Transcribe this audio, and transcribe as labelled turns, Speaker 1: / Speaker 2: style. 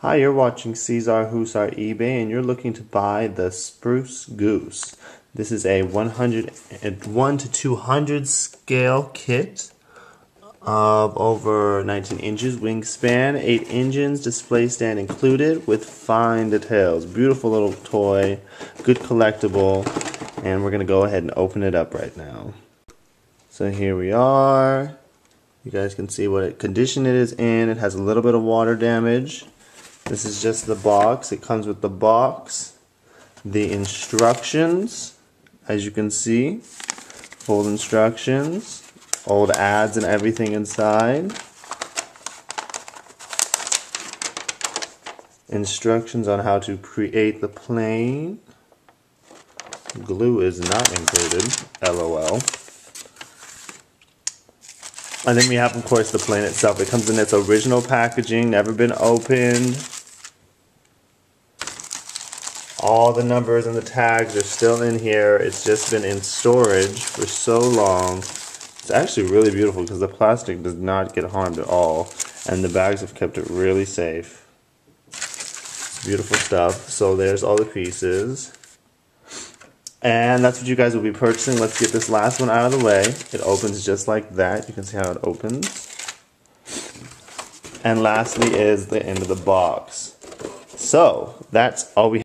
Speaker 1: Hi, you're watching Czarhusar eBay and you're looking to buy the Spruce Goose. This is a 100, 1 to 200 scale kit of over 19 inches wingspan, 8 engines, display stand included with fine details. Beautiful little toy, good collectible, and we're going to go ahead and open it up right now. So here we are. You guys can see what condition it is in. It has a little bit of water damage. This is just the box. It comes with the box, the instructions, as you can see, full instructions, old ads and everything inside. Instructions on how to create the plane. Glue is not included, lol. And then we have, of course, the plane itself. It comes in its original packaging, never been opened. All the numbers and the tags are still in here. It's just been in storage for so long. It's actually really beautiful because the plastic does not get harmed at all. And the bags have kept it really safe. Beautiful stuff. So there's all the pieces. And that's what you guys will be purchasing. Let's get this last one out of the way. It opens just like that. You can see how it opens. And lastly is the end of the box. So that's all we